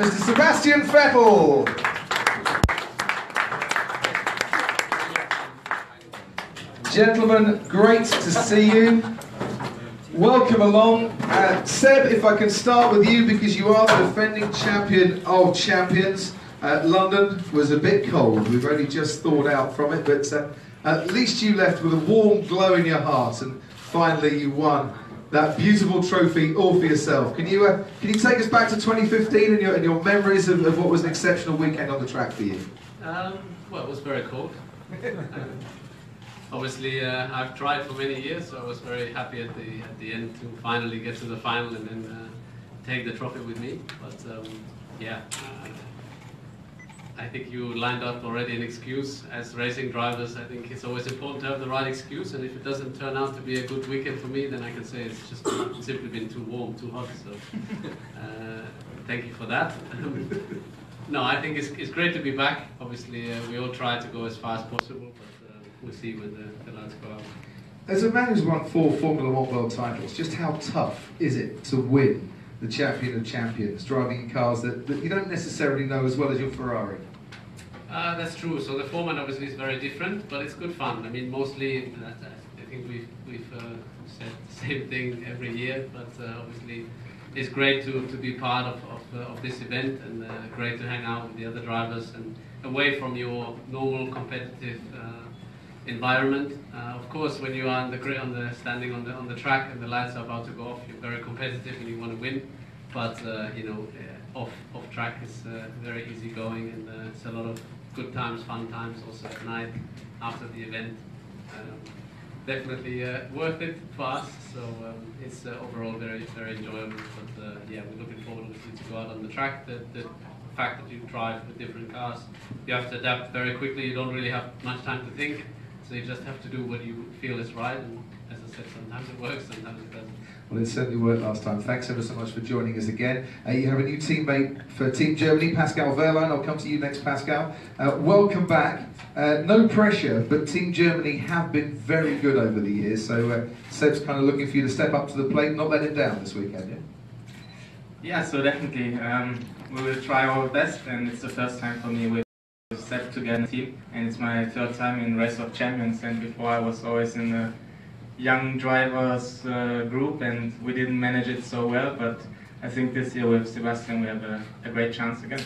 Mr. Sebastian Vettel. Gentlemen, great to see you. Welcome along. Uh, Seb, if I can start with you because you are the defending champion of champions. Uh, London was a bit cold. We've only just thawed out from it, but uh, at least you left with a warm glow in your heart, and finally you won that beautiful trophy all for yourself. Can you uh, can you take us back to 2015 and your, and your memories of, of, what was an exceptional weekend on the track for you? Um, well, it was very cold. um, obviously, uh, I've tried for many years, so I was very happy at the at the end to finally get to the final and then uh, take the trophy with me. But um, yeah. I think you lined up already an excuse. As racing drivers, I think it's always important to have the right excuse, and if it doesn't turn out to be a good weekend for me, then I can say it's just simply been too warm, too hot. So, uh, thank you for that. no, I think it's, it's great to be back. Obviously, uh, we all try to go as far as possible, but uh, we'll see when the, the lights go out. As a man who's won four Formula One world titles, just how tough is it to win the champion of champions, driving cars that, that you don't necessarily know as well as your Ferrari? Uh, that's true. So the format obviously is very different, but it's good fun. I mean, mostly, uh, I think we've, we've uh, said the same thing every year, but uh, obviously it's great to, to be part of, of, uh, of this event and uh, great to hang out with the other drivers and away from your normal competitive environment. of course, when you are on the, on the standing on the, on the track and the lights are about to go off, you're very competitive and you want to win. But, you know, off, off track is very easy going and it's a lot of good times, fun times also at night after the event. Um, definitely uh, worth it for us. So um, it's uh, overall very very enjoyable. But uh, yeah, we're looking forward to go out on the track. The, the fact that you drive with different cars, you have to adapt very quickly. You don't really have much time to think. So you just have to do what you feel is right. And as I said, sometimes it works, sometimes it doesn't. Well, it certainly worked last time. Thanks ever so much for joining us again. Uh, you have a new teammate for Team Germany, Pascal Wehrlein. I'll come to you next, Pascal. Uh, welcome back. Uh, no pressure, but Team Germany have been very good over the years. So uh, Seb's kind of looking for you to step up to the plate, not let it down this weekend, yeah? Yeah, so definitely. Um, we will try our best, and it's the first time for me with Seb to get in the team, and it's my third time in Race of Champions, and before I was always in the young drivers uh, group and we didn't manage it so well, but I think this year with Sebastian we have a, a great chance again.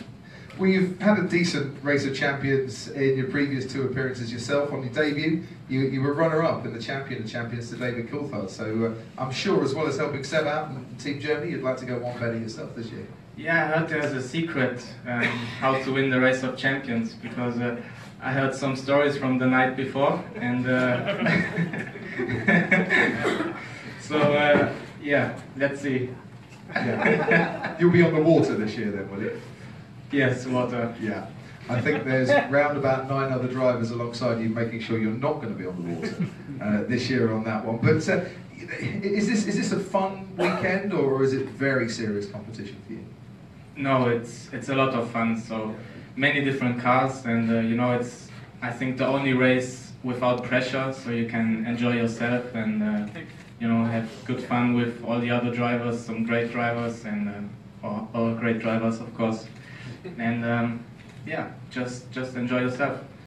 Well, you've had a decent race of champions in your previous two appearances yourself. On your debut, you, you were runner-up in the champion of champions to David Coulthard. So uh, I'm sure, as well as helping Seb out and Team Germany, you'd like to go one better yourself this year. Yeah, I heard there's a secret um, how to win the race of champions because uh, I heard some stories from the night before, and uh, so uh, yeah, let's see. Yeah. You'll be on the water this year then, will you? Yes, water. Yeah. I think there's round about nine other drivers alongside you making sure you're not going to be on the water uh, this year on that one. But uh, is this is this a fun weekend or is it very serious competition for you? No, it's it's a lot of fun. So many different cars, and uh, you know, it's I think the only race without pressure, so you can enjoy yourself and uh, you know have good fun with all the other drivers, some great drivers, and uh, all, all great drivers, of course, and um, yeah, just just enjoy yourself.